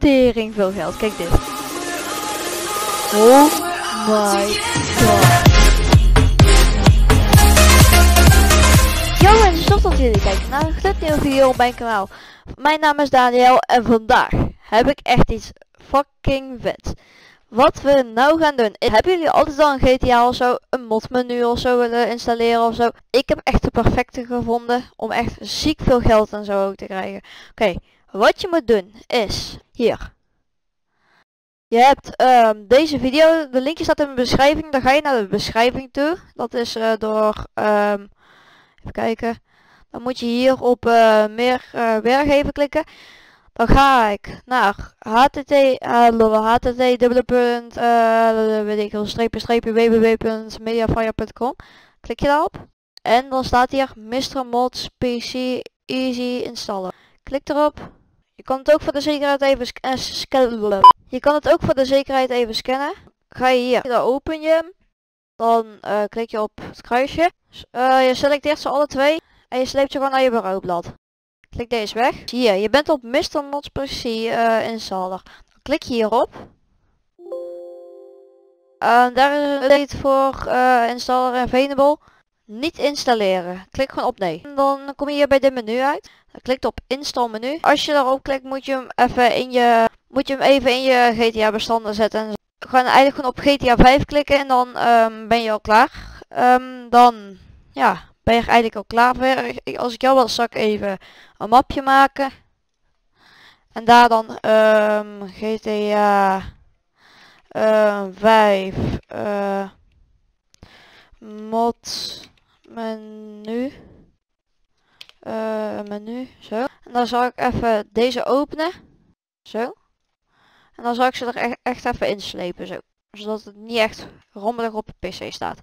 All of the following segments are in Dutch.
tering veel geld. Kijk dit. Oh my god. Yo en stop dat jullie kijken naar een gloednieuwe video op mijn kanaal. Mijn naam is Daniel en vandaag heb ik echt iets fucking vet. Wat we nou gaan doen, hebben jullie altijd al een GTA of zo, een modmenu of zo willen installeren of zo? Ik heb echt de perfecte gevonden om echt ziek veel geld en zo ook te krijgen. Oké, wat je moet doen is, hier. Je hebt ehm, deze video, de linkje staat in de beschrijving, dan ga je naar de beschrijving toe. Dat is uh, door, um, even kijken, dan moet je hier op uh, meer uh, weergeven klikken. Dan ga ik naar htt, htt dubbele punt, weet ik wel, streepje streepje www.mediafire.com. Klik je daarop. En dan staat hier Mr. Mods PC Easy installen. Klik erop. Je kan het ook voor de zekerheid even scannen. Je kan het ook voor de zekerheid even scannen. Ga je hier, dan open je. Dan uh, klik je op het kruisje. Uh, je selecteert ze alle twee. En je sleept ze gewoon naar je bureaublad. Klik deze weg. Zie je, je bent op Mr. Mods PC installer. Dan klik je hierop. daar is het voor installer available. Niet installeren. Klik gewoon op nee. En dan kom je hier bij dit menu uit. Dan klikt op install menu. Als je daarop klikt moet je hem even in je moet je hem even in je GTA bestanden zetten. En gewoon eigenlijk gewoon op GTA 5 klikken en dan um, ben je al klaar. Um, dan ja, ben je eigenlijk al klaar voor. Als ik jou wil, zal ik even een mapje maken. En daar dan um, GTA uh, 5 uh, mod menu uh, menu zo en dan zal ik even deze openen zo en dan zal ik ze er echt, even inslepen zo. Zodat het niet echt rommelig op de pc staat.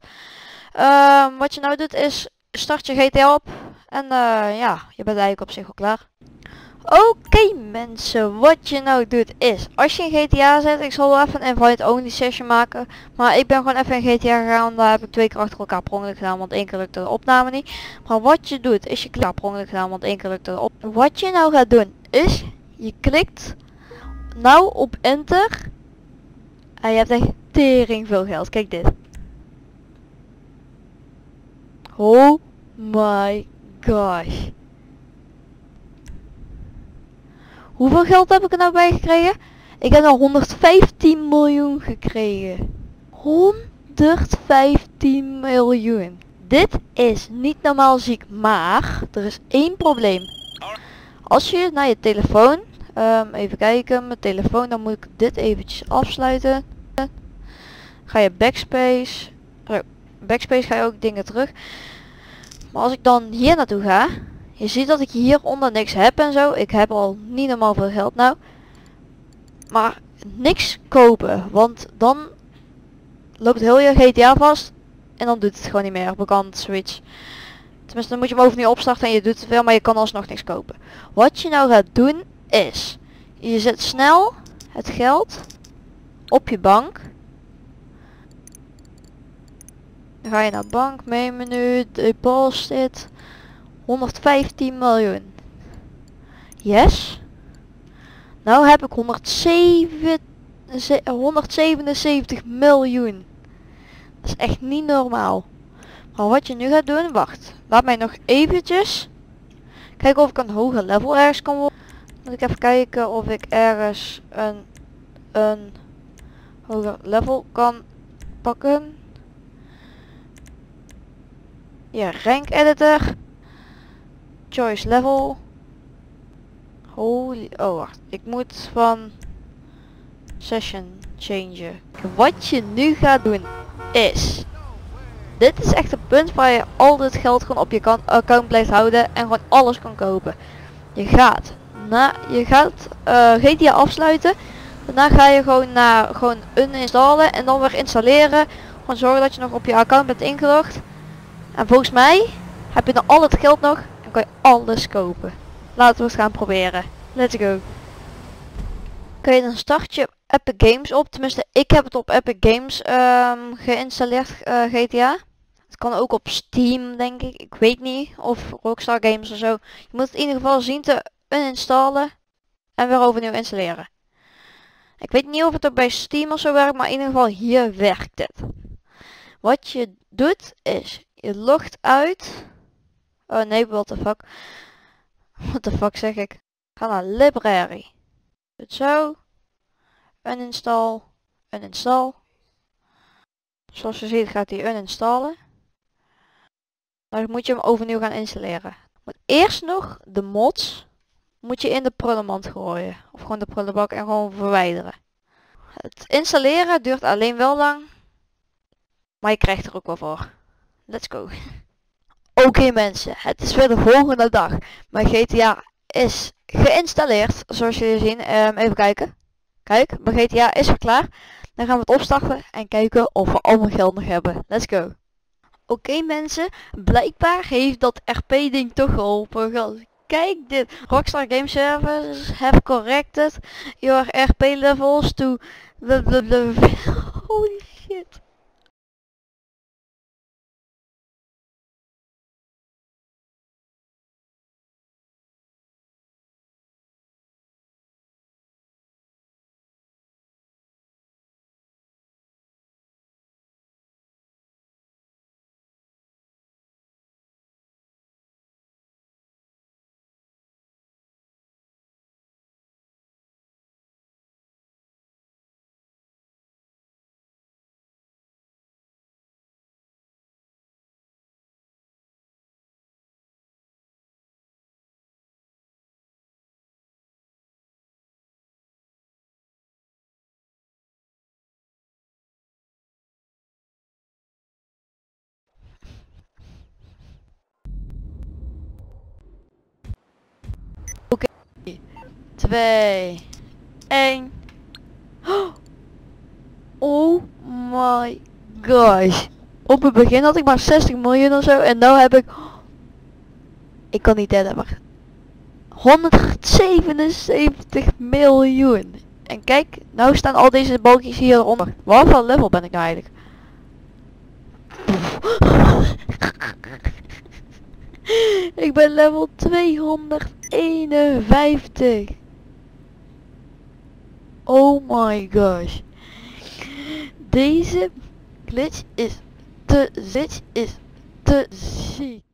Uh, wat je nou doet is start je GTA op. En uh, ja, je bent eigenlijk op zich al klaar. Oké mensen, wat je nou doet is, als je in GTA zet, ik zal wel even een invite only session maken. Maar ik ben gewoon even in GTA gegaan, daar heb ik twee keer achter elkaar per gedaan, want één keer lukte de opname niet. Maar wat je doet, is je per gedaan, want één keer lukte de op. Wat je nou gaat doen, is, je klikt nou op enter. En je hebt echt tering veel geld. Kijk dit. Oh my gosh. Hoeveel geld heb ik er nou bij gekregen? Ik heb al 115 miljoen gekregen. 115 miljoen. Dit is niet normaal ziek, maar er is één probleem. Als je naar je telefoon Um, even kijken, mijn telefoon, dan moet ik dit eventjes afsluiten. Ga je backspace. Oh, backspace ga je ook dingen terug. Maar als ik dan hier naartoe ga. Je ziet dat ik hieronder niks heb en zo. Ik heb al niet normaal veel geld nou. Maar niks kopen. Want dan loopt heel je GTA vast. En dan doet het gewoon niet meer. Bekant switch. Tenminste dan moet je hem overnieuw opstarten en je doet het wel. Maar je kan alsnog niks kopen. Wat je nou gaat doen is, je zet snel het geld op je bank. Dan ga je naar bank, main menu, deposit, 115 miljoen. Yes. Nou heb ik 107, 177 miljoen. Dat is echt niet normaal. Maar wat je nu gaat doen, wacht. Laat mij nog eventjes kijken of ik een hoger level ergens kan worden. Moet ik even kijken of ik ergens een, een hoger level kan pakken. Ja, rank editor. Choice level. Holy, oh wacht, ik moet van session changen. Wat je nu gaat doen is, dit is echt het punt waar je al dit geld gewoon op je account blijft houden en gewoon alles kan kopen. Je gaat na, je gaat uh, eh, GTA afsluiten. Daarna ga je gewoon naar gewoon uninstallen en dan weer installeren. Gewoon zorgen dat je nog op je account bent ingelogd. En volgens mij heb je dan al het geld nog kan alles kopen. Laten we het gaan proberen. Let's go. Kun je dan start je Epic Games op. Tenminste, ik heb het op Epic Games um, geïnstalleerd eh, GTA. Het kan ook op Steam denk ik. Ik weet niet. Of Rockstar Games of zo. Je moet het in ieder geval zien te uninstallen en weer overnieuw installeren. Ik weet niet of het ook bij Steam of zo werkt, maar in ieder geval hier werkt het. Wat je doet is, je logt uit. Oh nee, what the fuck. What the fuck zeg ik? Ga naar library. Het zo. Uninstall. Uninstall. Zoals je ziet gaat hij uninstallen. Dan moet je hem overnieuw gaan installeren. Eerst nog de mods moet je in de prullenmand gooien. Of gewoon de prullenbak en gewoon verwijderen. Het installeren duurt alleen wel lang. Maar je krijgt er ook wel voor. Let's go. Oké mensen, het is weer de volgende dag. Mijn GTA is geïnstalleerd, zoals jullie zien. Um, even kijken. Kijk, mijn GTA is er klaar. Dan gaan we het opstarten en kijken of we al mijn geld nog hebben. Let's go. Oké mensen, blijkbaar heeft dat RP ding toch geholpen. Kijk dit, Rockstar Game Service have corrected your RP levels to holy shit. 2, 1. Oh my gosh. Op het begin had ik maar 60 miljoen of zo en nu heb ik... Ik kan niet tellen maar... 177 miljoen. En kijk, nou staan al deze balkjes hieronder. Wat voor level ben ik nou eigenlijk? ik ben level 251. Oh my gosh. Deze glitch is te, glitch is te ziek.